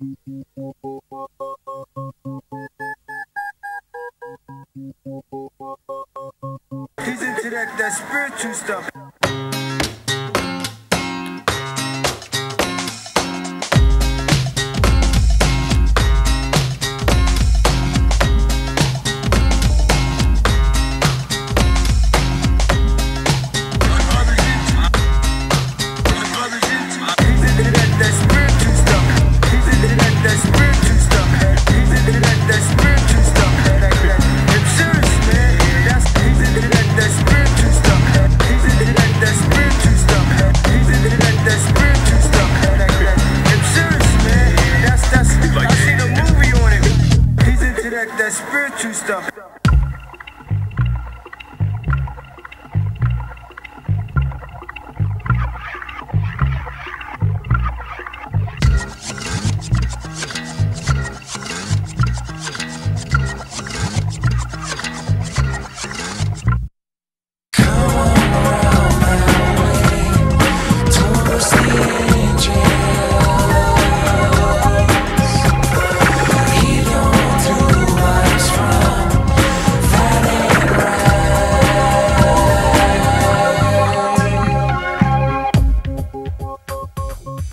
He's into that, that spiritual stuff. true stuff.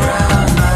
around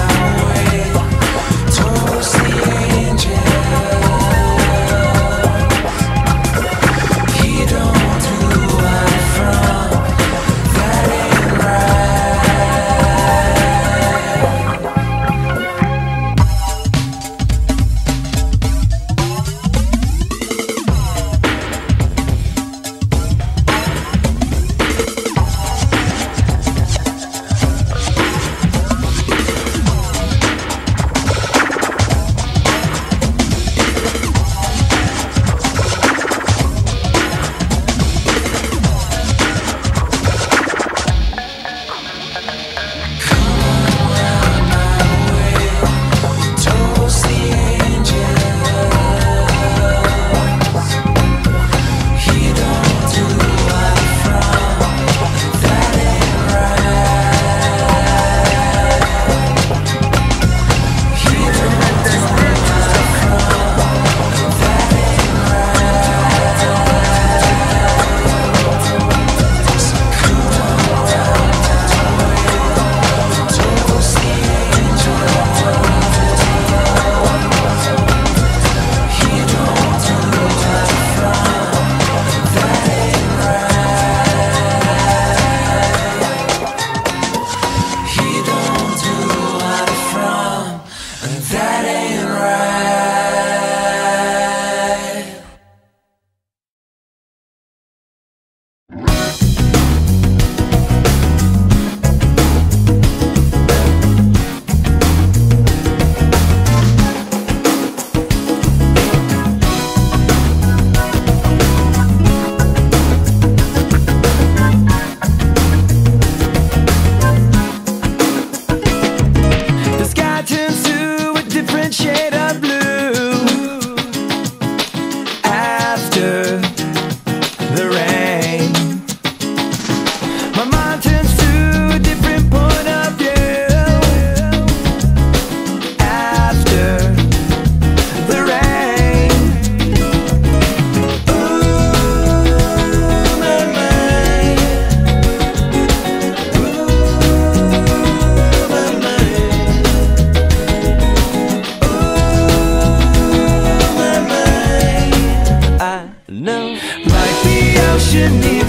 no life is a